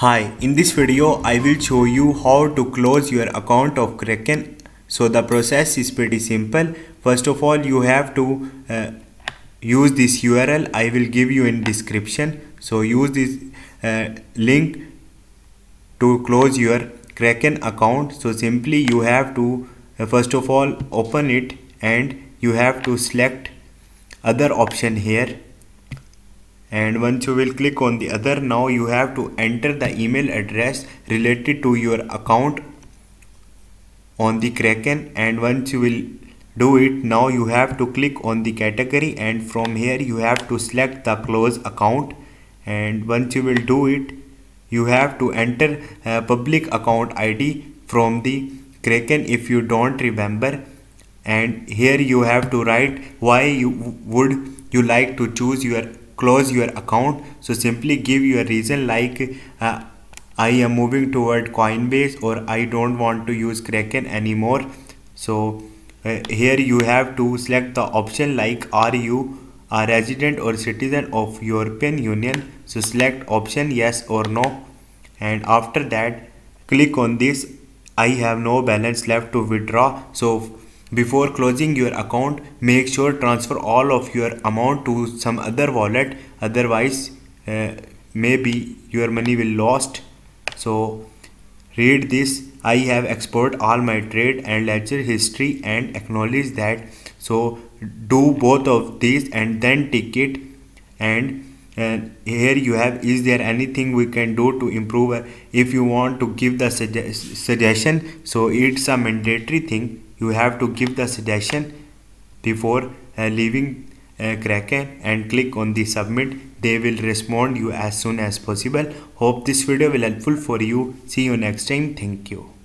Hi, in this video I will show you how to close your account of Kraken. So the process is pretty simple. First of all you have to uh, use this URL I will give you in description. So use this uh, link to close your Kraken account. So simply you have to uh, first of all open it and you have to select other option here and once you will click on the other now you have to enter the email address related to your account on the kraken. And once you will do it now you have to click on the category. And from here you have to select the close account. And once you will do it you have to enter a public account id from the kraken if you don't remember. And here you have to write why you would you like to choose your close your account. So simply give your reason like uh, I am moving toward Coinbase or I don't want to use Kraken anymore. So uh, here you have to select the option like are you a resident or citizen of European Union? So select option yes or no. And after that click on this I have no balance left to withdraw. So before closing your account, make sure transfer all of your amount to some other wallet. Otherwise, uh, maybe your money will lost. So read this. I have export all my trade and ledger history and acknowledge that. So do both of these and then tick it and and here you have is there anything we can do to improve if you want to give the suggestion so it's a mandatory thing. You have to give the suggestion before uh, leaving uh, Kraken and click on the submit. They will respond you as soon as possible. Hope this video will helpful for you. See you next time. Thank you